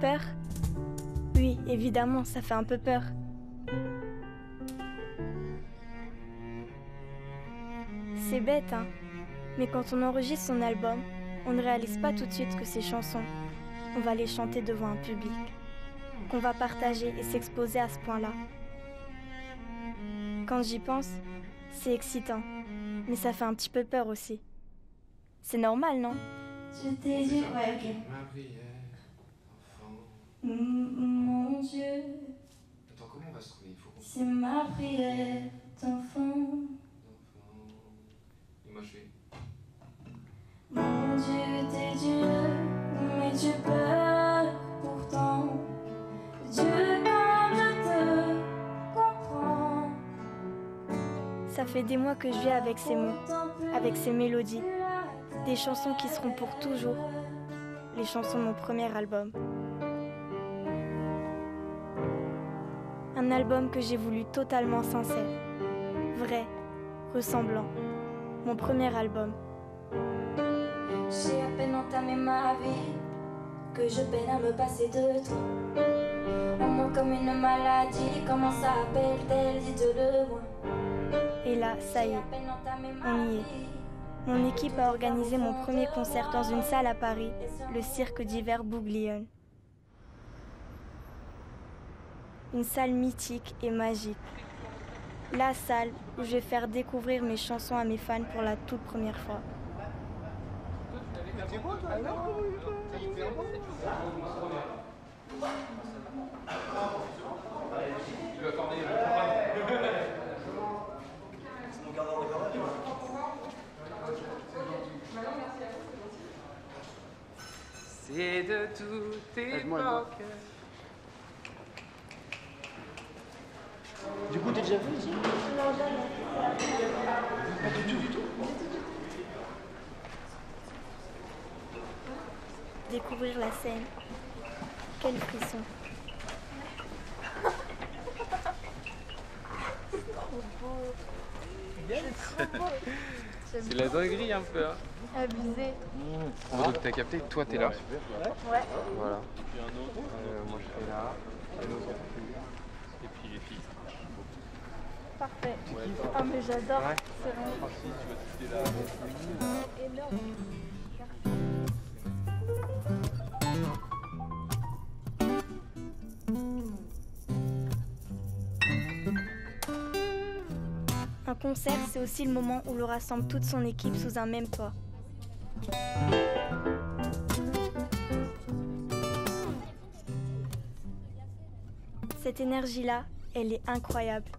peur? Oui, évidemment, ça fait un peu peur. C'est bête, hein Mais quand on enregistre son album, on ne réalise pas tout de suite que ces chansons, on va les chanter devant un public, qu'on va partager et s'exposer à ce point-là. Quand j'y pense, c'est excitant, mais ça fait un petit peu peur aussi. C'est normal, non? Je t'ai dit, ouais, ok. Mon Dieu, Attends, comment on va se trouver? Il faut qu'on se c'est ma prière d'enfant. enfant. Et moi je fais. Mon Dieu, t'es Dieu, mais tu pleures pourtant. Dieu, quand je te comprends. Ça fait des mois que je vis avec ces mots, avec ces mélodies, des chansons qui seront pour toujours, les chansons de mon premier album. Un album que j'ai voulu totalement sincère, vrai, ressemblant. Mon premier album. J'ai à peine entamé ma vie que je peine à me passer de toi. En moi comme une maladie, comment s'appelle-t-elle Dites-le moi. Et là, ça y est, on y est. Mon équipe a organisé mon premier concert dans une salle à Paris, le cirque d'hiver Bouglione. Une salle mythique et magique. La salle où je vais faire découvrir mes chansons à mes fans pour la toute première fois. C'est de toute époque. Du coup, t'es déjà venu ici Découvrir la scène. Quel frisson. C'est la dinguerie un peu. Hein. Abusé. Bon, donc t'as capté, toi t'es là. Ouais. Voilà. Euh, moi je serai là. Et puis les filles. Parfait. Ah mais j'adore. Ouais. C'est vraiment énorme. Un concert, c'est aussi le moment où l'on rassemble toute son équipe sous un même toit. Cette énergie-là, elle est incroyable.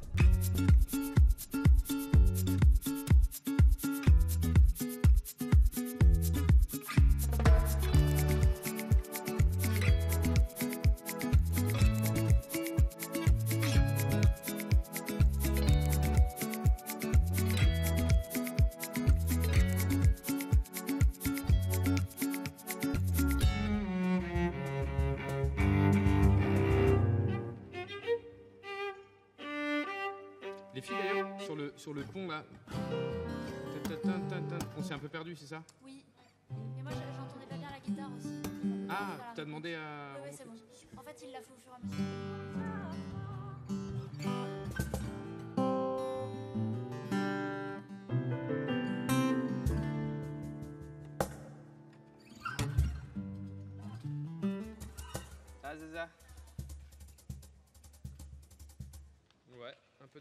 Les filles d'ailleurs, sur le, sur le pont là. On s'est un peu perdu, c'est ça? Oui. Et moi, je- j'entendais pas bien la guitare aussi. Ah, t'as demandé à. Oui, oui, c'est bon. En fait, il l'a fait au fur et à mesure.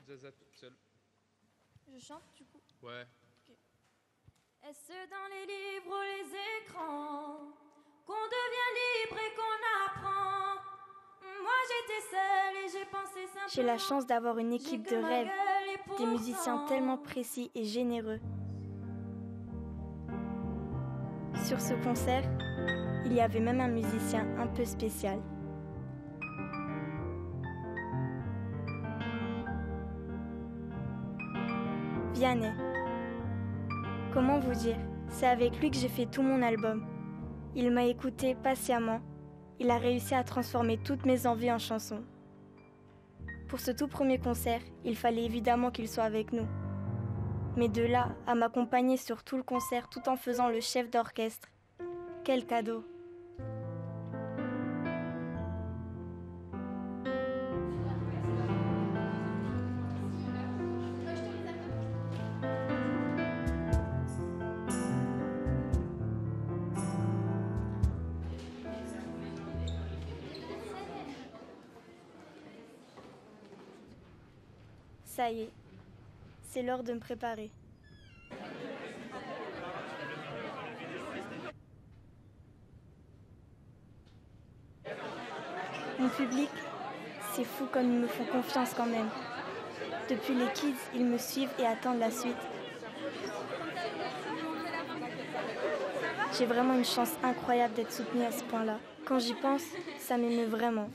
Zaza toute seule. Je chante du coup. Ouais. Est-ce dans les livres ou les écrans qu'on devient libre et qu'on apprend? Moi j'étais seule et j'ai pensé simplement. J'ai la chance d'avoir une équipe de rêve, des musiciens tellement précis et généreux. Sur ce concert, il y avait même un musicien un peu spécial. Comment vous dire C'est avec lui que j'ai fait tout mon album. Il m'a écouté patiemment. Il a réussi à transformer toutes mes envies en chansons. Pour ce tout premier concert, il fallait évidemment qu'il soit avec nous. Mais de là à m'accompagner sur tout le concert tout en faisant le chef d'orchestre, quel cadeau C'est l'heure de me préparer. Mon public, c'est fou comme ils me font confiance quand même. Depuis les kids, ils me suivent et attendent la suite. J'ai vraiment une chance incroyable d'être soutenue à ce point-là. Quand j'y pense, ça m'émeut vraiment.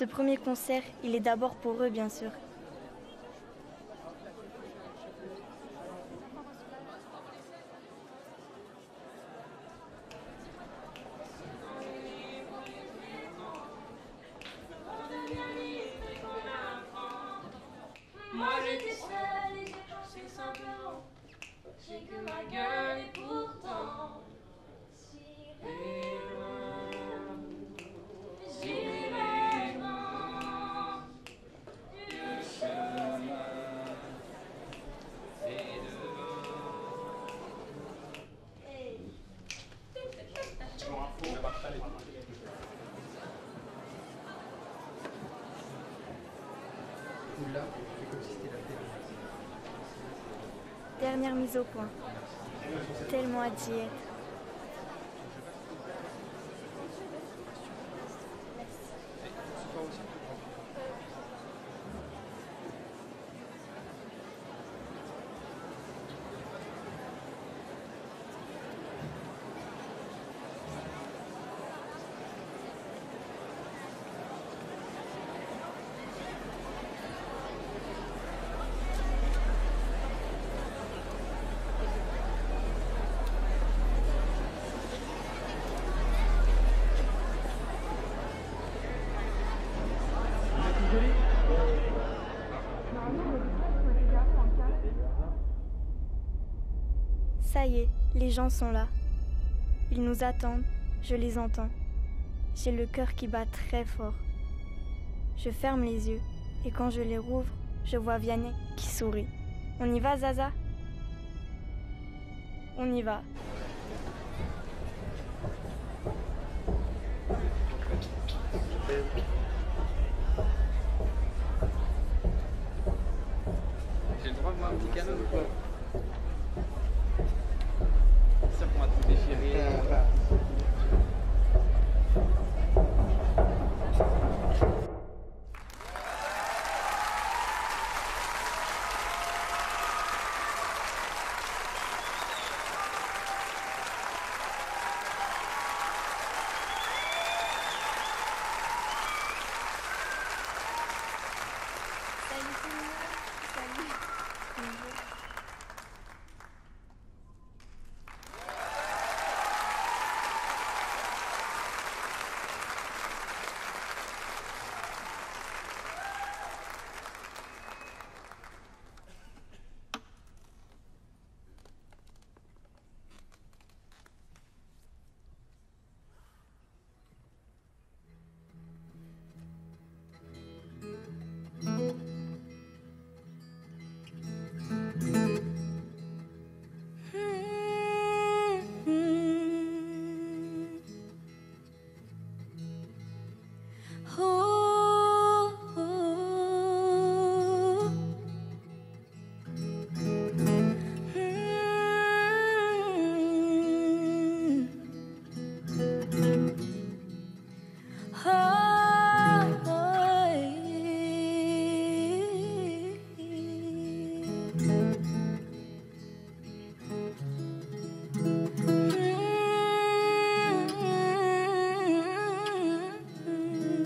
Ce premier concert, il est d'abord pour eux, bien sûr. Tellement à d'y être. Ça y est, les gens sont là. Ils nous attendent, je les entends. J'ai le cœur qui bat très fort. Je ferme les yeux et quand je les rouvre, je vois Vianney qui sourit. On y va, Zaza? On y va. J'ai le droit de voir un petit canon ou Ça pour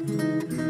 Mm-hmm.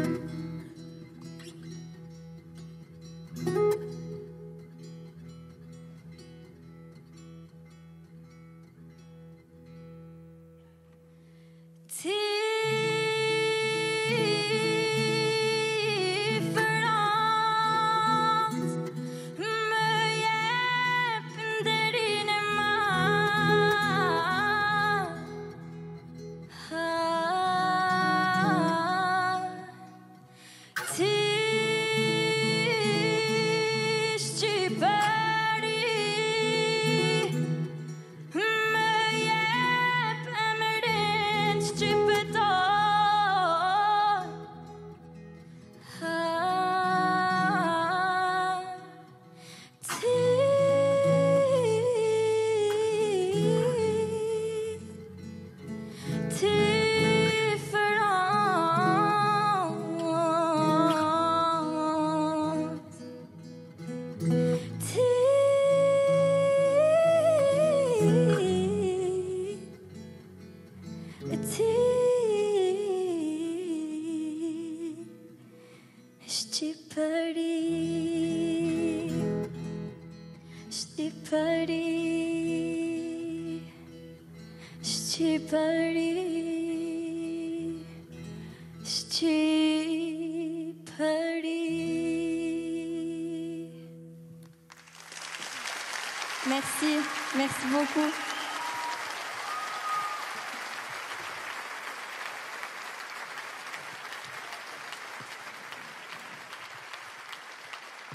Merci, merci beaucoup.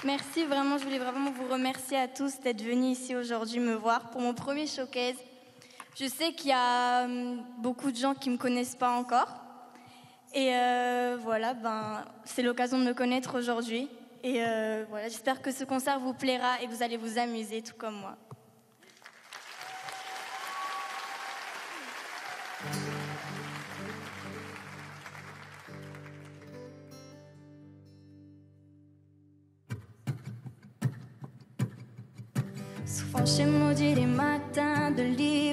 Merci, vraiment, je voulais vraiment vous remercier à tous d'être venus ici aujourd'hui me voir pour mon premier showcase. Je sais qu'il y a hum, beaucoup de gens qui ne me connaissent pas encore. Et euh, voilà, ben, c'est l'occasion de me connaître aujourd'hui. Et euh, voilà, j'espère que ce concert vous plaira et vous allez vous amuser tout comme moi. Souvent j'ai maudit les matins de l'hiver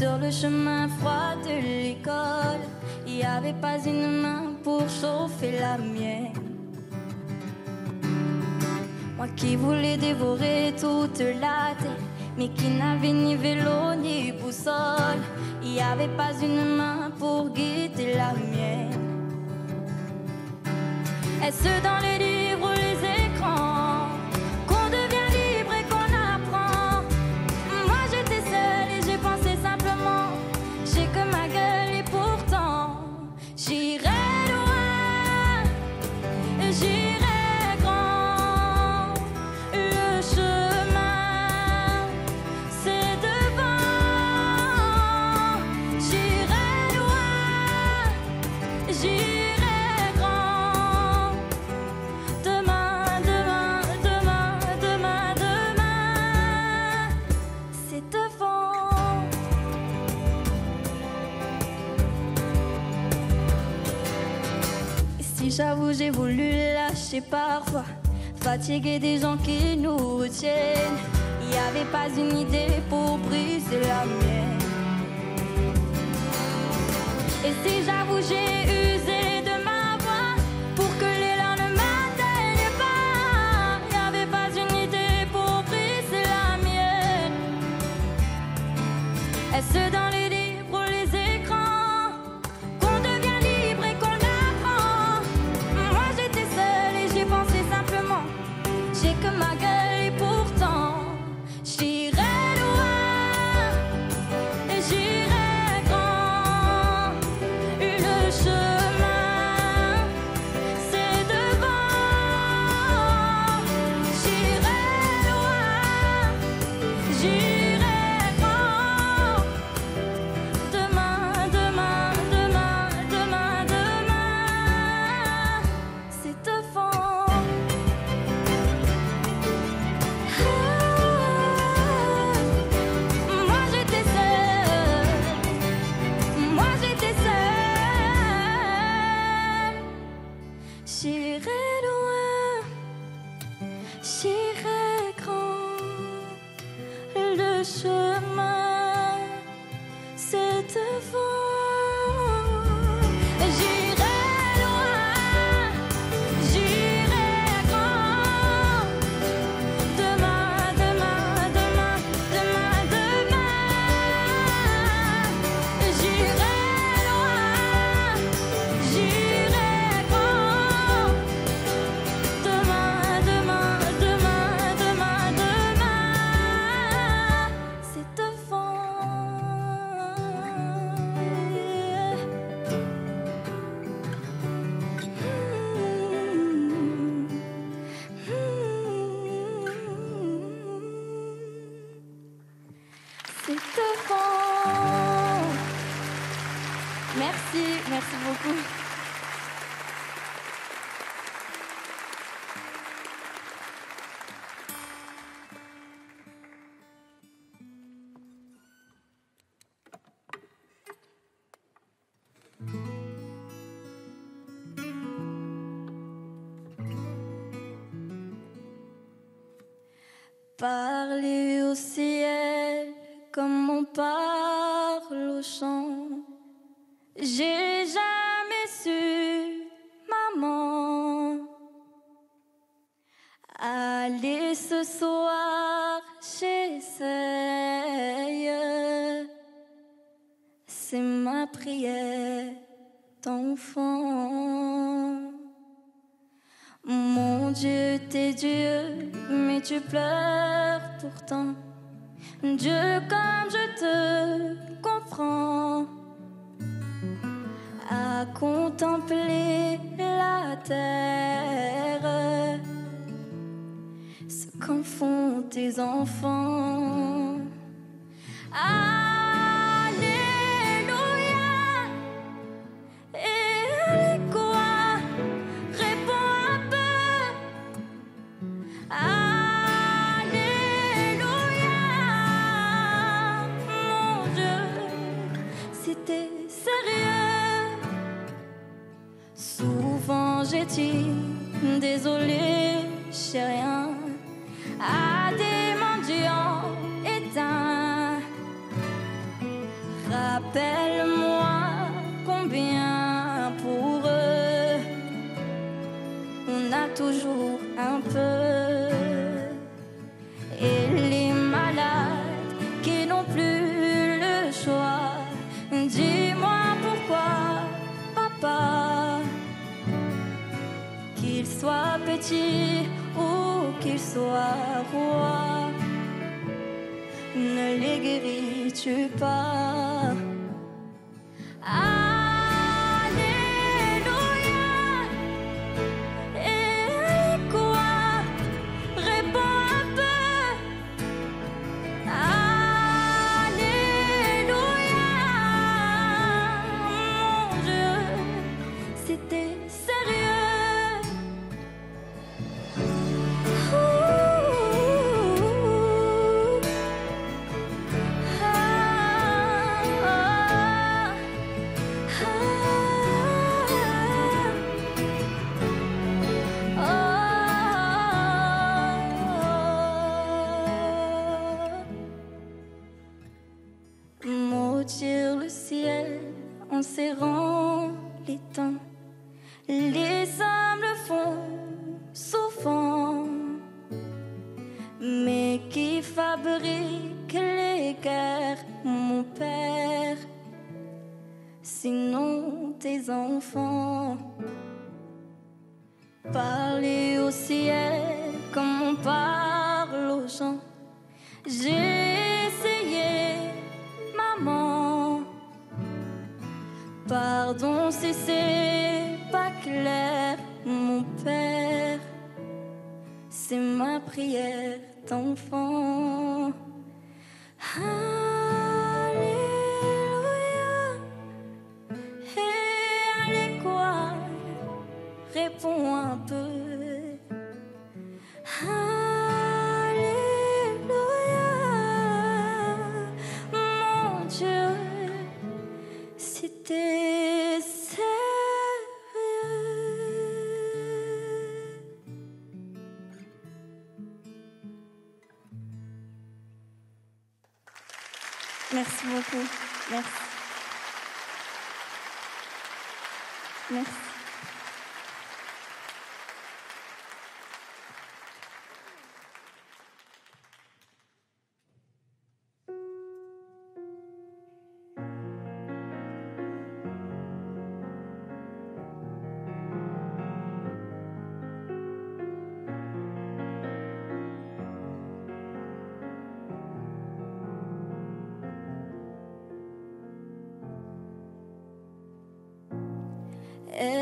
Sur le chemin froid de l'école Il n'y avait pas une main pour chauffer la mienne. Moi qui voulais dévorer toute la terre Mais qui n'avait ni vélo ni boussole Il n'y avait pas une main pour guider la mienne. Est-ce dans les j'ai voulu lâcher parfois, fatiguer des gens qui nous retiennent. Il n'y avait pas une idée pour briser la mienne. Et si j'avoue, j'ai usé Parler au ciel comme on parle au champ. J'ai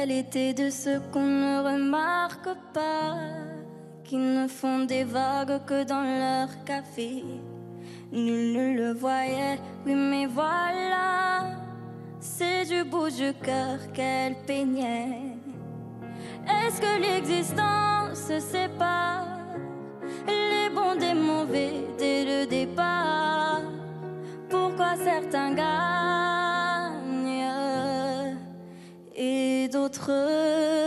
l'été de ceux qu'on ne remarque pas, qui ne font des vagues que dans leur café. Nul ne le voyait, oui mais voilà, c'est du beau du cœur qu'elle peignait. Est-ce que l'existence sépare les bons des mauvais dès le départ? Pourquoi certains gars autres.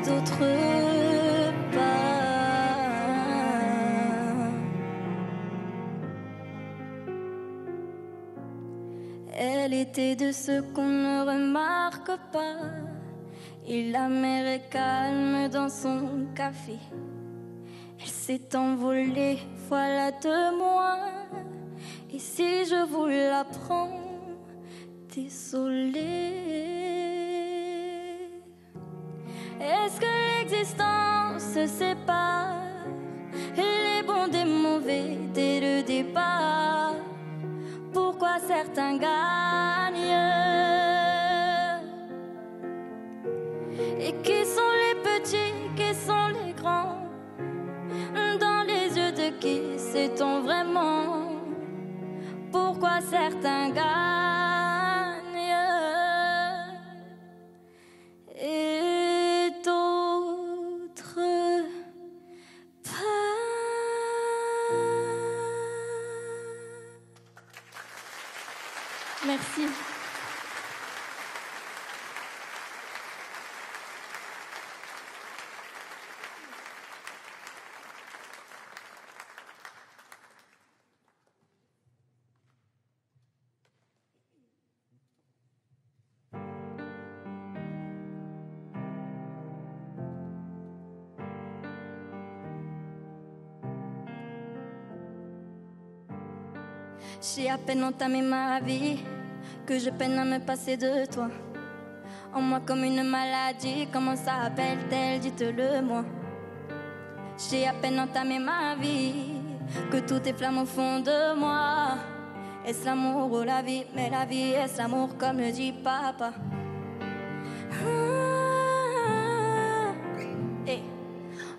Et d'autres pas. Elle était de ceux qu'on ne remarque pas. Et la mer est calme dans son café. Elle s'est envolée, voilà deux mois. Et si je vous l'apprends, désolé. Est-ce que l'existence se sépare? Les bons des mauvais dès le départ. Pourquoi certains gagnent? Et qui sont les petits, qui sont les grands? Dans les yeux de qui sait-on vraiment? Pourquoi certains gagnent? J'ai à peine entamé ma vie que je peine à me passer de toi. En moi comme une maladie, comment ça appelle-t-elle Dites-le moi. J'ai à peine entamé ma vie que tout est flamme au fond de moi. Est-ce l'amour ou la vie? Mais la vie, est-ce l'amour comme le dit papa? Ah, et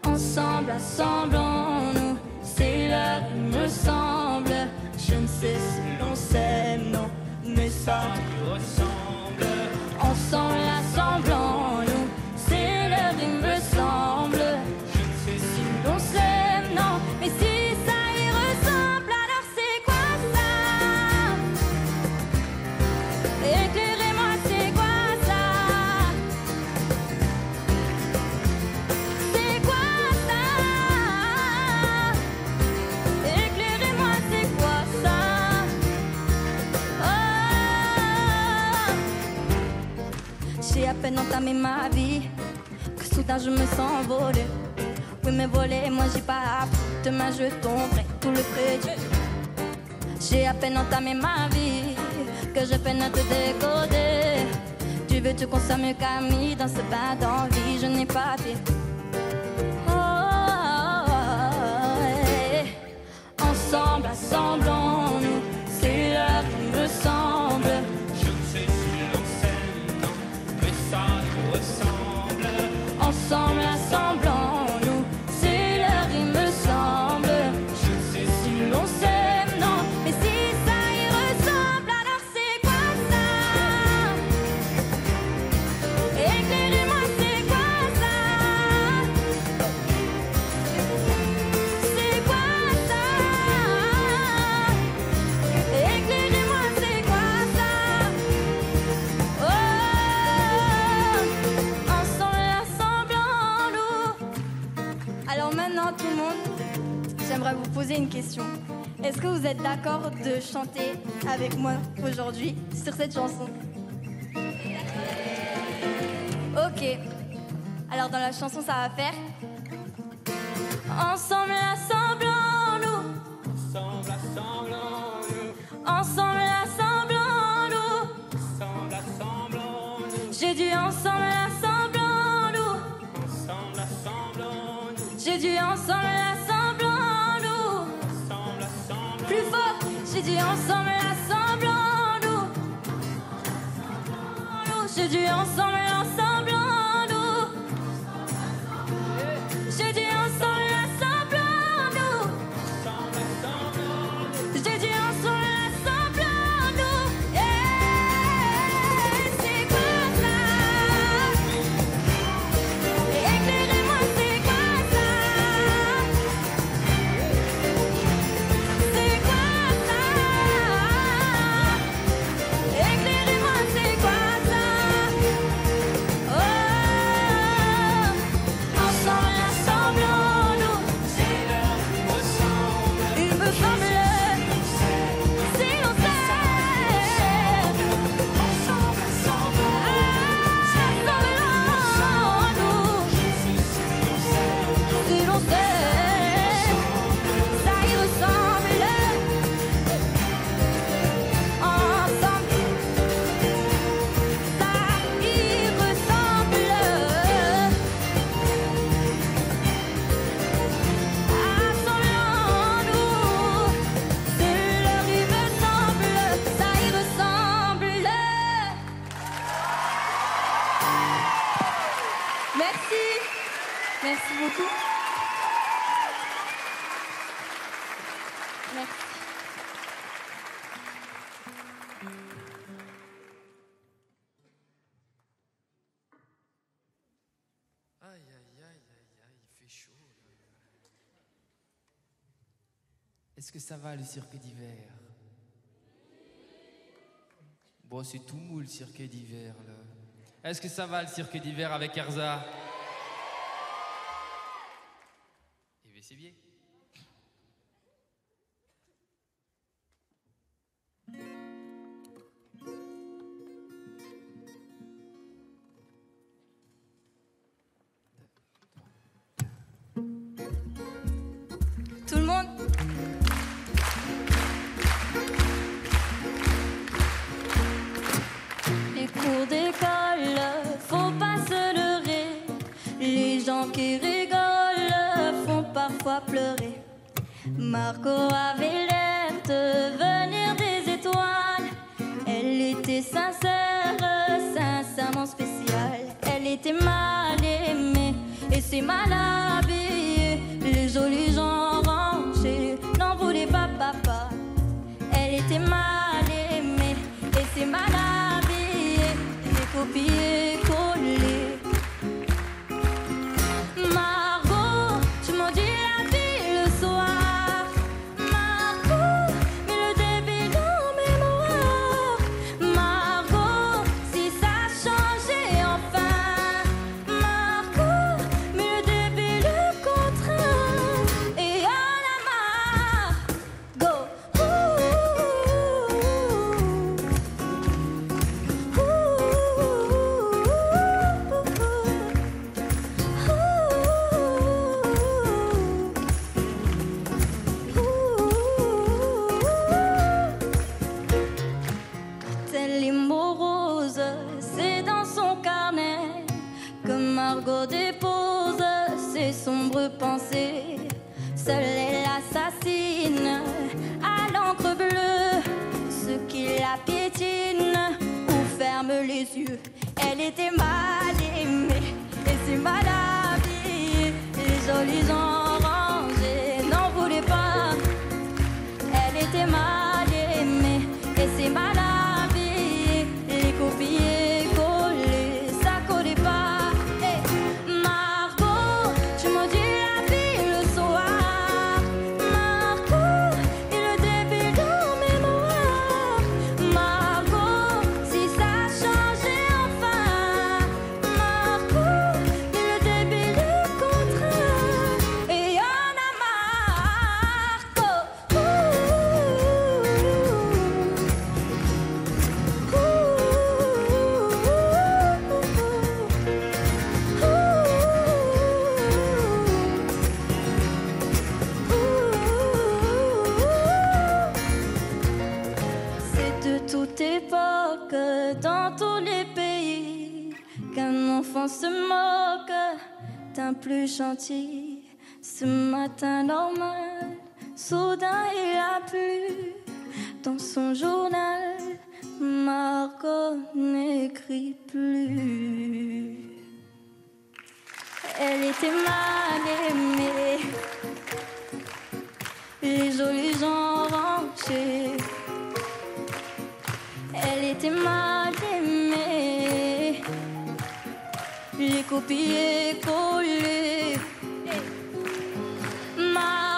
ensemble, assemblons-nous. C'est l'heure, il me semble. Je ne sais mais ça nous peine entamé ma vie que soudain je me sens voler. Oui, mais voler, moi j'y pas. Demain je tomberai tout le crédit. J'ai à peine entamé ma vie que je peine à te décoder. Tu veux consommes mieux qu'ami dans ce bain d'envie, je n'ai pas fait. Oh, oh, oh, hey. Ensemble, assemblons-nous, c'est l'heure qui me semble. Une question. Est-ce que vous êtes d'accord de chanter avec moi aujourd'hui sur cette chanson? Ok. Alors dans la chanson, ça va faire. Ensemble, assemblons-nous. du ensemble, ensemble. Est-ce que ça va le cirque d'hiver? Bon, c'est tout mou le cirque d'hiver là. Est-ce que ça va le cirque d'hiver avec Erza? Margot dépose ses sombres pensées. Seule elle assassine à l'encre bleue ceux qui la piétinent ou ferme les yeux. Elle était mal aimée et c'est mal habillée. Les horizons gentil. Ce matin normal, soudain il a plu. Dans son journal, Margot n'écrit plus. Elle était mal aimée. Les jolis gens rangés. Elle était mal aimée. Les copier collés. Margot,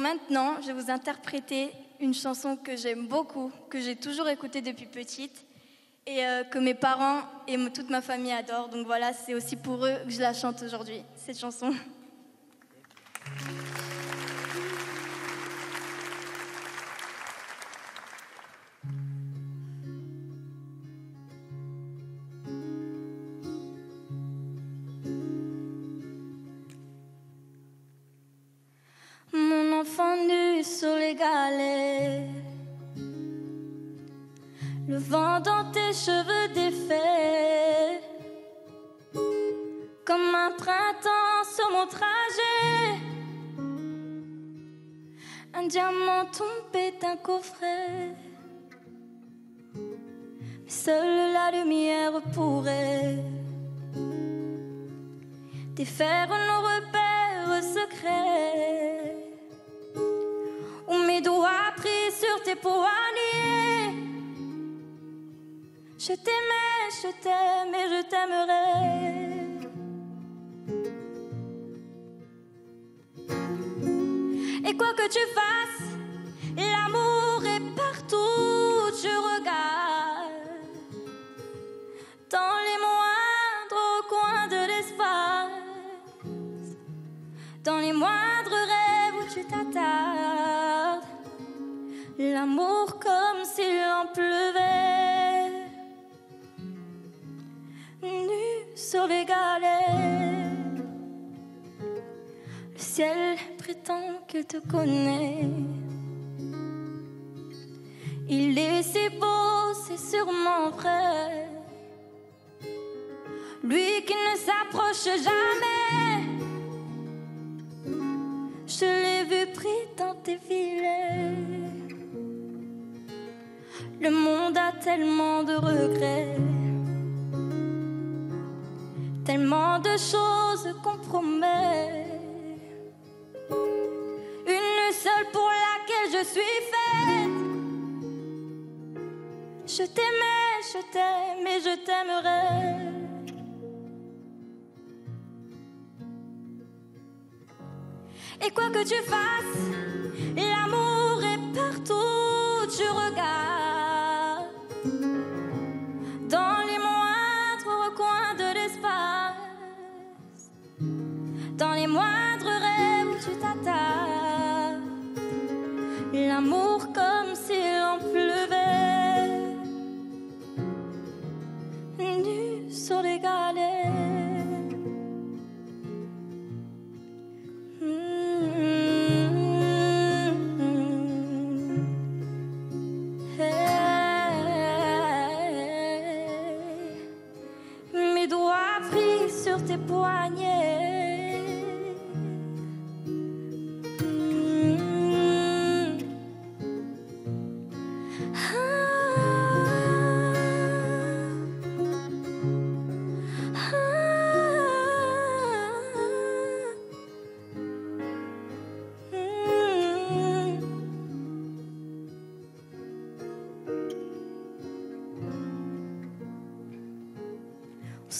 Maintenant, je vais vous interpréter une chanson que j'aime beaucoup, que j'ai toujours écoutée depuis petite et euh, que mes parents et toute ma famille adorent. Donc voilà, c'est aussi pour eux que je la chante aujourd'hui, cette chanson. Le vent dans tes cheveux défaits, comme un printemps sur mon trajet, un diamant tombé d'un coffret. Mais seule la lumière pourrait défaire nos repères secrets. Je t'aimais, je t'aime et je t'aimerai. Et quoi que tu fasses, l'amour est partout tu regardes. Dans les moindres coins de l'espace, dans les moindres rêves où tu t'attardes, sur les galets. Le ciel prétend qu'il te connaît. Il est si beau, c'est sûrement vrai. Lui qui ne s'approche jamais. Je l'ai vu pris dans tes filets. Le monde a tellement de regrets. Tellement de choses qu'on promet. Une seule pour laquelle je suis faite. Je t'aimais, je t'aime et je t'aimerai. Et quoi que tu fasses, l'amour est partout tu regardes.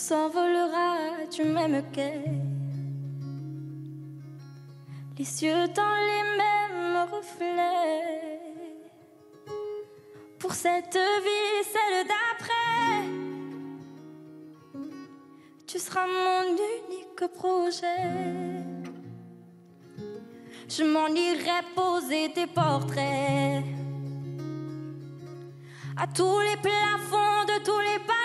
s'envolera, tu m'aimes guère. Les yeux dans les mêmes reflets. Pour cette vie, celle d'après, tu seras mon unique projet. Je m'en irai poser tes portraits à tous les plafonds de tous les pas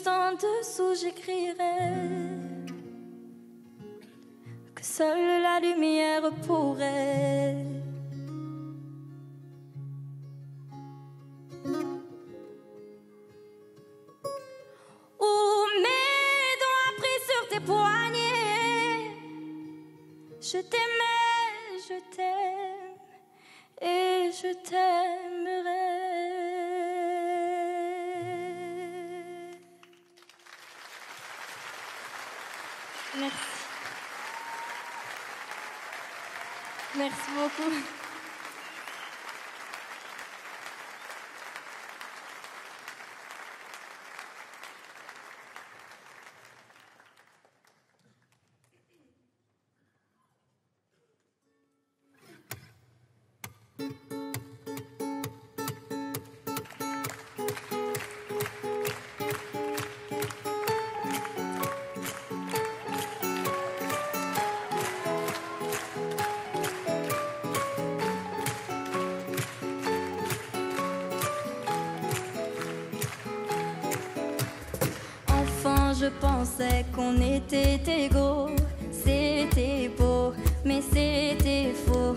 juste en dessous, j'écrirai que seule la lumière pourrait Merci beaucoup. On pensait qu'on était égaux. C'était beau, mais c'était faux.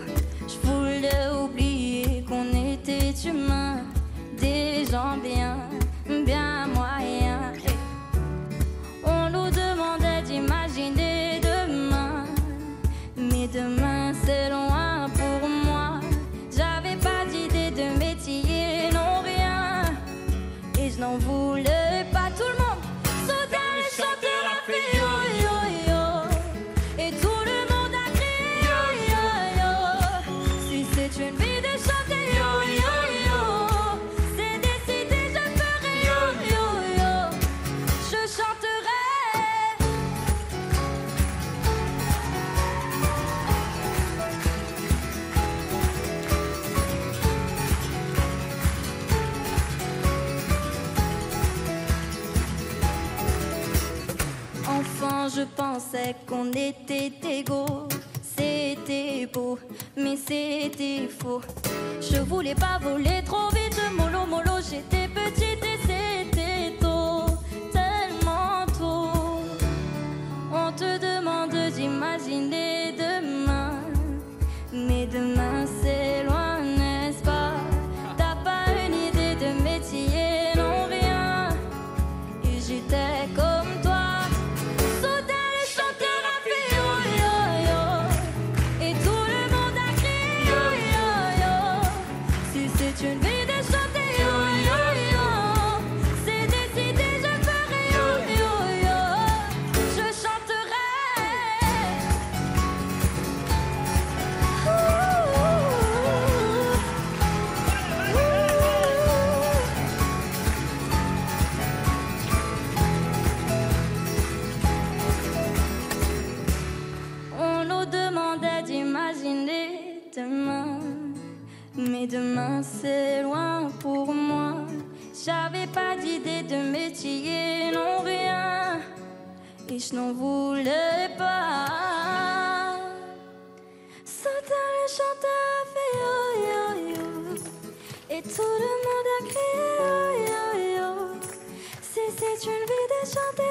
si je n'en voulais pas. Satan le chanteur fait yo yo yo, et tout le monde a crié yo yo yo. Si c'est une vie de chanteur.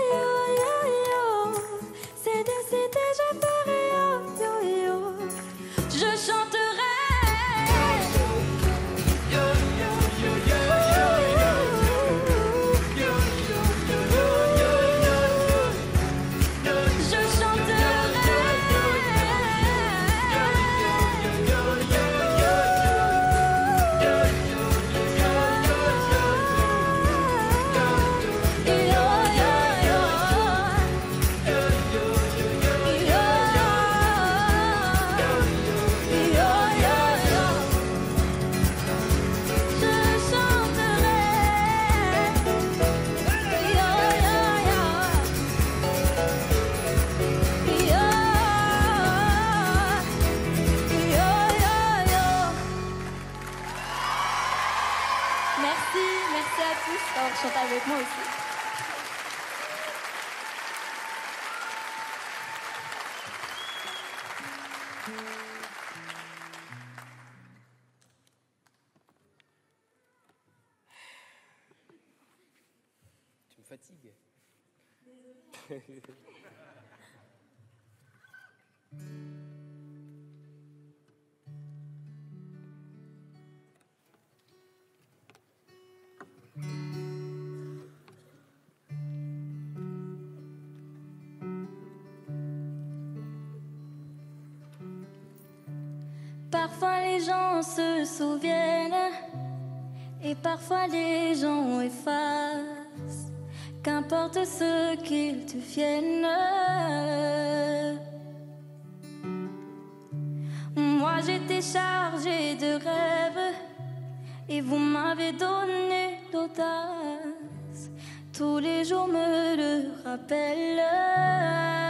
Parfois les gens se souviennent et parfois les gens effacent ce qu'il te vienne. Moi j'étais chargée de rêves et vous m'avez donné l'audace. Tous les jours me le rappellent.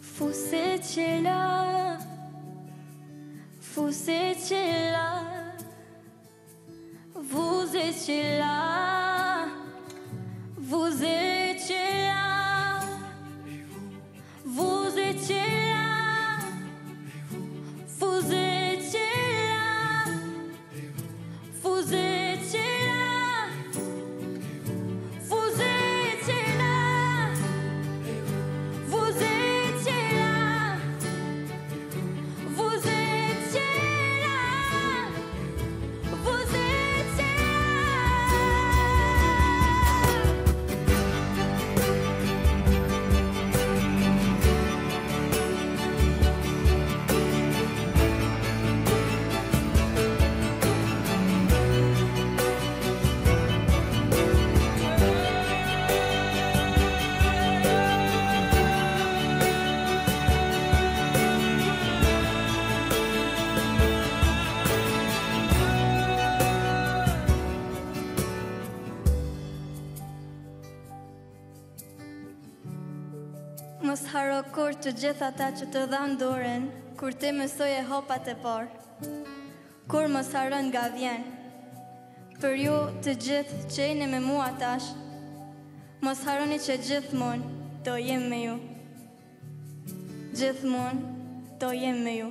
Fosse là. kur të gjitha ta që të dhanë dorën, kur ti mësoj e hopat e parë. Kur mos harën nga vjen, për ju të gjithë që jeni me mua tash, mos haroni që gjithmonë do jem me ju. Gjithmonë do jem me ju.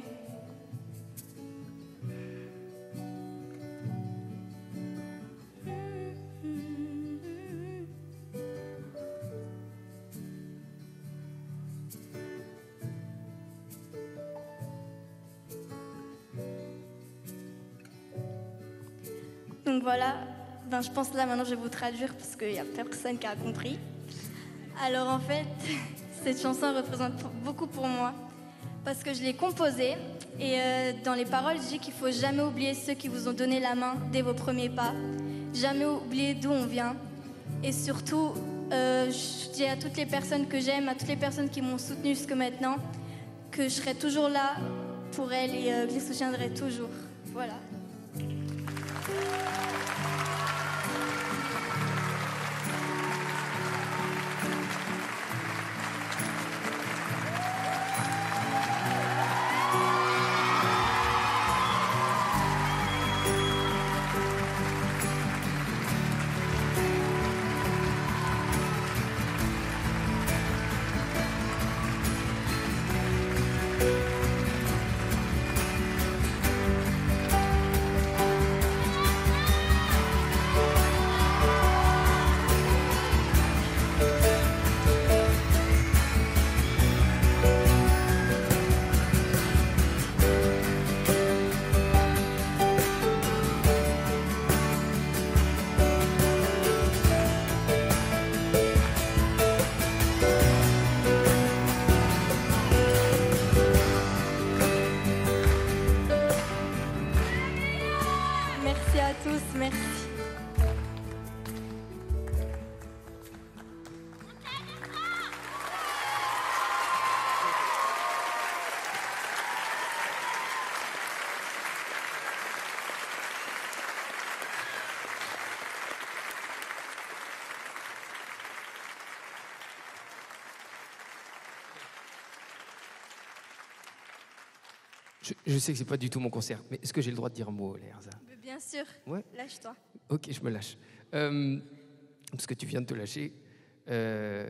Voilà, ben, je pense là maintenant je vais vous traduire parce qu'il n'y a personne qui a compris. Alors en fait, cette chanson représente beaucoup pour moi parce que je l'ai composée et euh, dans les paroles je dis qu'il faut jamais oublier ceux qui vous ont donné la main dès vos premiers pas, jamais oublier d'où on vient et surtout euh, je dis à toutes les personnes que j'aime, à toutes les personnes qui m'ont soutenu jusque maintenant que je serai toujours là pour elles et euh, que je les soutiendrai toujours. Voilà. え? Je, je sais que c'est pas du tout mon concert, mais est-ce que j'ai le droit de dire un mot, Lerza Bien sûr, Ouais. lâche-toi. Ok, je me lâche. Euh, parce que tu viens de te lâcher. Euh,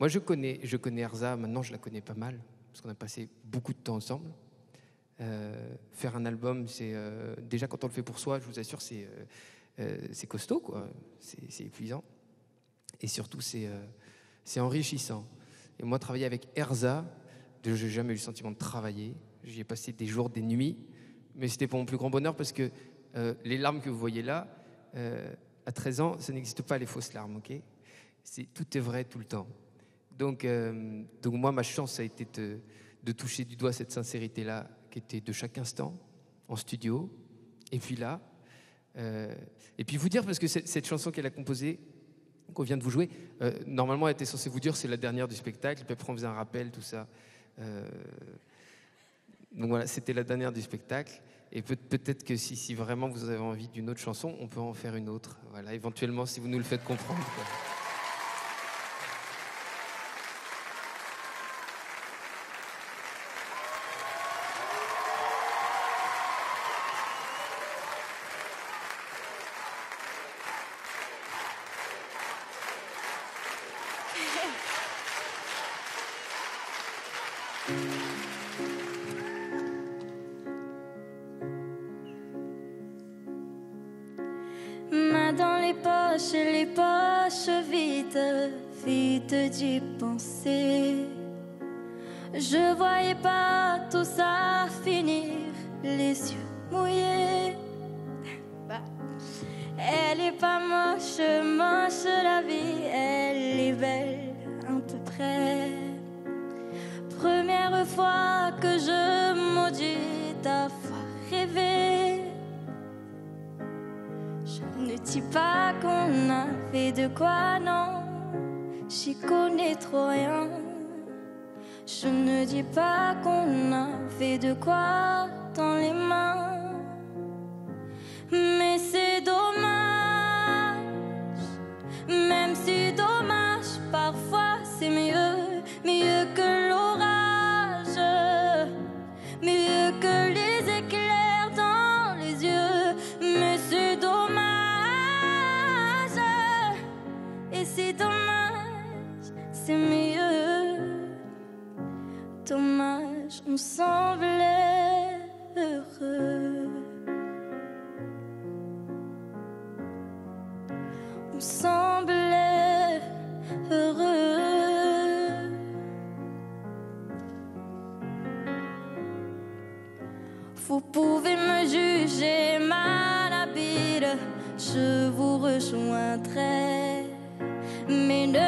moi, je connais, je connais Erza, maintenant je la connais pas mal, parce qu'on a passé beaucoup de temps ensemble. Euh, faire un album, c'est déjà quand on le fait pour soi, je vous assure, c'est c'est costaud, quoi. C'est épuisant. Et surtout, c'est c'est enrichissant. Et moi, travailler avec Erza, je n'ai jamais eu le sentiment de travailler. J'y ai passé des jours, des nuits, mais c'était pour mon plus grand bonheur parce que euh, les larmes que vous voyez là, euh, à 13 ans, ça n'existe pas les fausses larmes, ok? C'est Tout est vrai tout le temps. Donc, euh, donc moi, ma chance, a été de, toucher du doigt cette sincérité-là, qui était de chaque instant, en studio, et puis là. et puis vous dire, parce que cette, chanson qu'elle a composée, qu'on vient de vous jouer, normalement, elle était censée vous dire c'est la dernière du spectacle, puis après on faisait un rappel, tout ça. Donc voilà, c'était la dernière du spectacle. Et peut- peut-être que si, vraiment vous avez envie d'une autre chanson, on peut en faire une autre. Voilà, éventuellement, si vous nous le faites comprendre. Semblait heureux. Vous pouvez me juger malhabile, je vous rejoindrai. Mais ne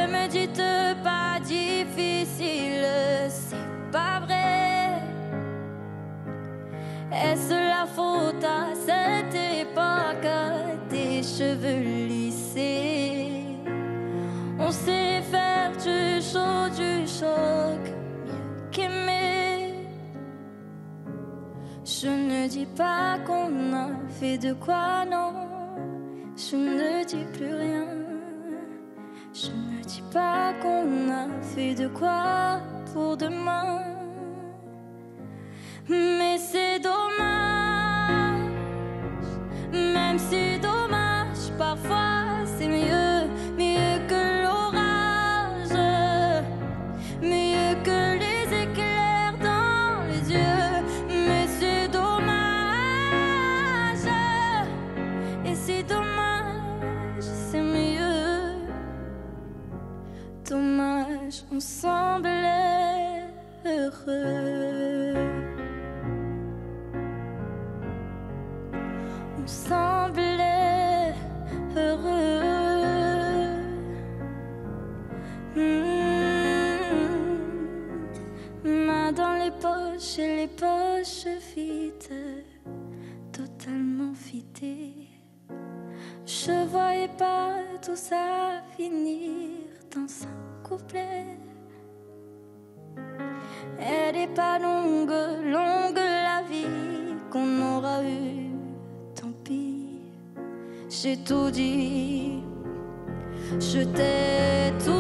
dis pas qu'on a fait de quoi, non. Je ne dis plus rien. Je ne dis pas qu'on a fait de quoi pour demain. Tout ça finir dans un couplet. Elle est pas longue, longue la vie qu'on aura eue, tant pis. J'ai tout dit, je t'ai tout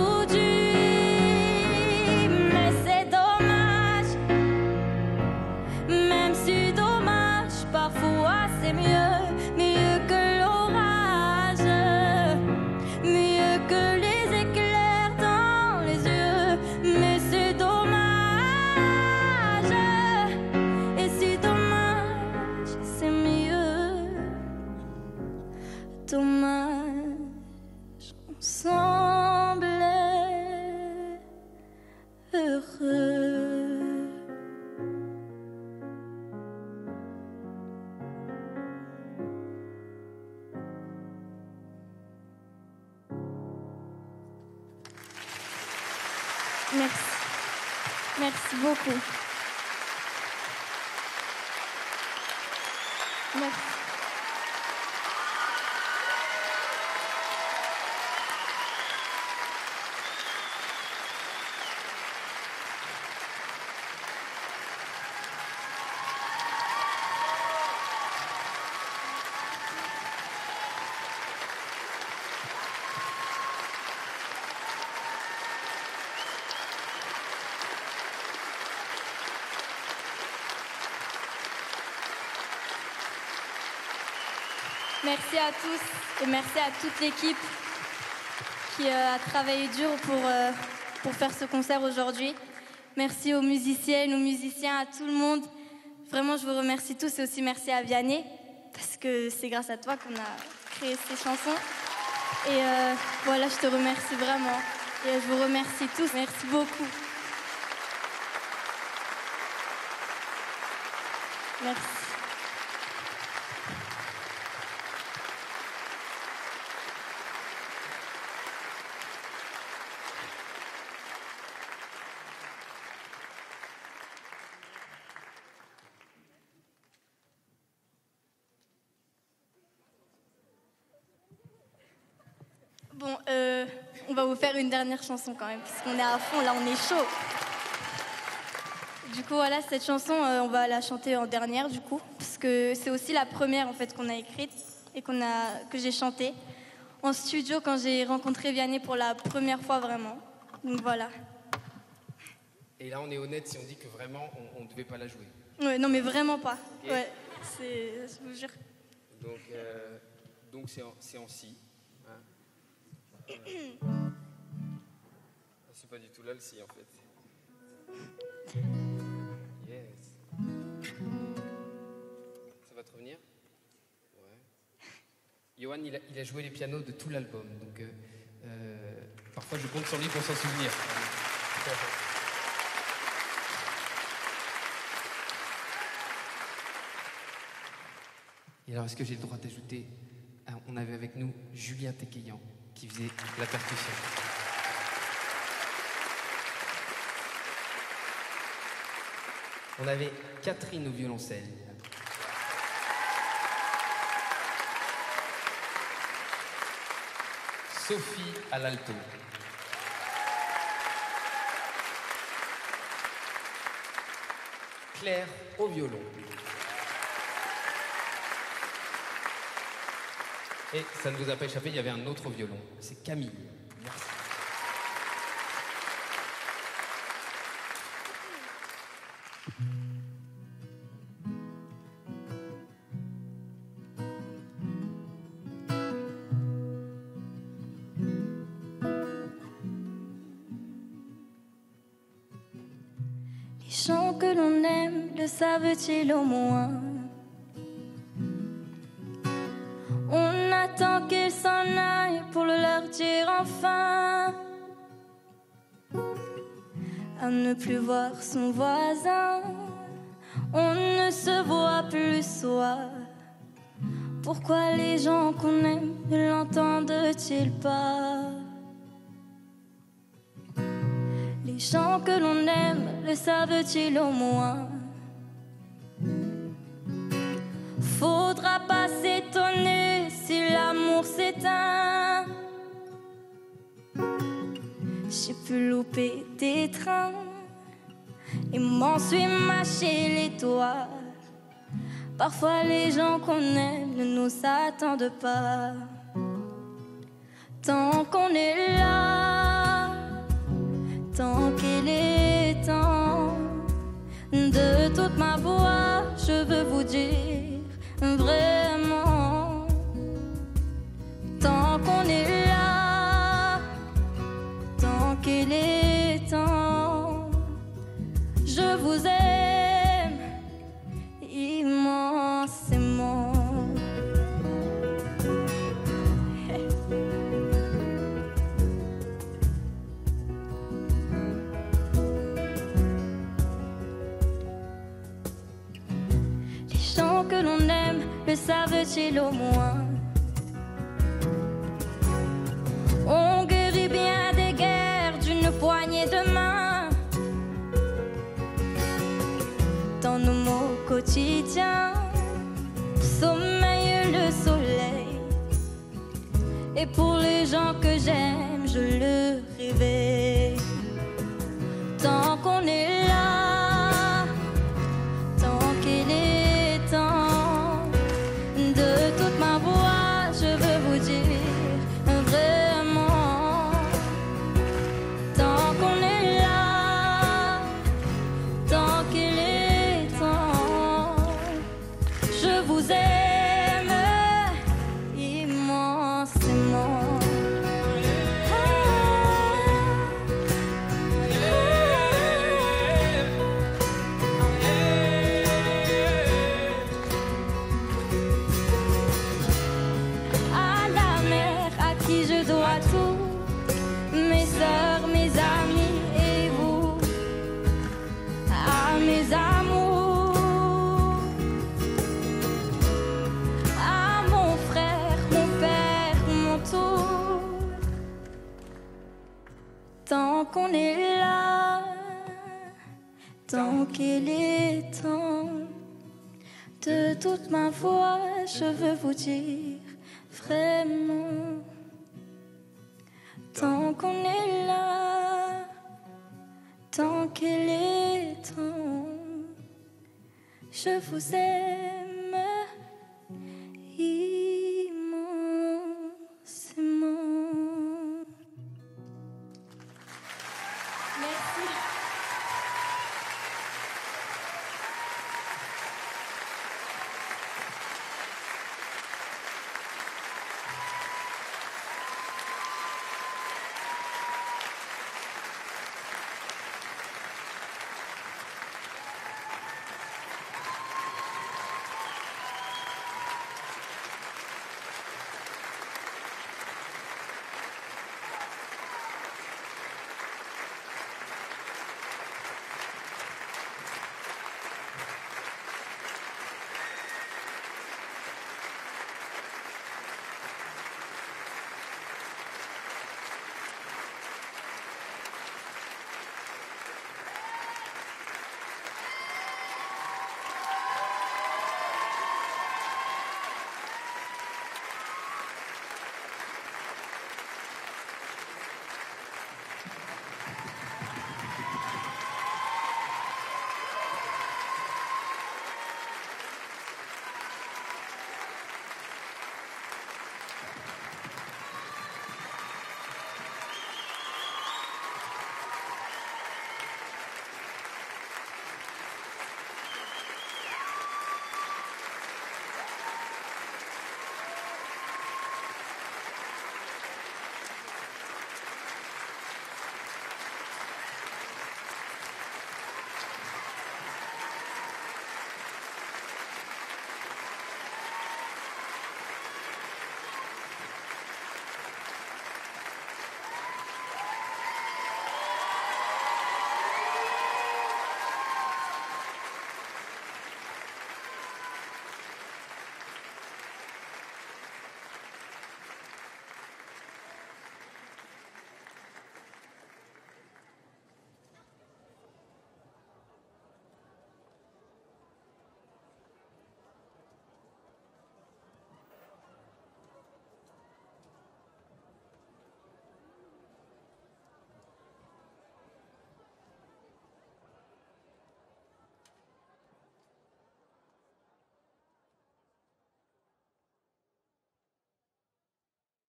Merci à tous et merci à toute l'équipe qui euh, a travaillé dur pour, euh, pour faire ce concert aujourd'hui. Merci aux musiciennes, aux musiciens, à tout le monde. Vraiment, je vous remercie tous et aussi merci à Vianney parce que c'est grâce à toi qu'on a créé ces chansons. Et euh, voilà, je te remercie vraiment. Et je vous remercie tous. Merci beaucoup. Merci. Bon, euh, on va vous faire une dernière chanson quand même, puisqu'on est à fond, là on est chaud. Du coup, voilà, cette chanson, euh, on va la chanter en dernière, du coup, parce que c'est aussi la première en fait qu'on a écrite et qu'on a, que j'ai chantée en studio quand j'ai rencontré Vianney pour la première fois vraiment. Donc voilà. Et là, on est honnête si on dit que vraiment, on ne devait pas la jouer. Ouais, non, mais vraiment pas. Ouais, c'est, je vous jure. Donc, euh, donc c'est en, c'est en si. hein. Euh, pas du tout là en fait. Yes. Ça va te revenir? Ouais. Johan, il a, joué les pianos de tout l'album, donc euh, euh, parfois je compte sur lui pour s'en souvenir. Et alors, est-ce que j'ai le droit d'ajouter hein, On avait avec nous Julien Tequeyan qui faisait la percussion. On avait Catherine au violoncelle. Sophie à l'alto. Claire au violon. Et ça ne vous a pas échappé, il y avait un autre violon. C'est Camille. Les gens que l'on aime le savent-ils au moins? On attend qu'ils s'en aillent pour le leur dire enfin. À ne plus voir son voisin, on ne se voit plus soi. Pourquoi les gens qu'on aime ne l'entendent-ils pas? Gens que l'on aime le savent-ils au moins? Faudra pas s'étonner si l'amour s'éteint. J'ai pu louper des trains et m'en suis mâché les doigts. Parfois les gens qu'on aime ne nous attendent pas. Tant qu'on est là, tant qu'il est temps de toute ma voix, je veux vous dire vraiment. Tant qu'on est là, tant qu'il est temps, je vous aime aime le savent-ils au moins On guérit bien des guerres d'une poignée de main. Dans nos mots quotidiens, sommeille le soleil. Et pour les gens que j'aime, je le réveille. Tant qu'on est là, qu'on est là, tant qu'il est temps, de toute ma voix, je veux vous dire vraiment, tant qu'on est là, tant qu'il est temps, je vous aime.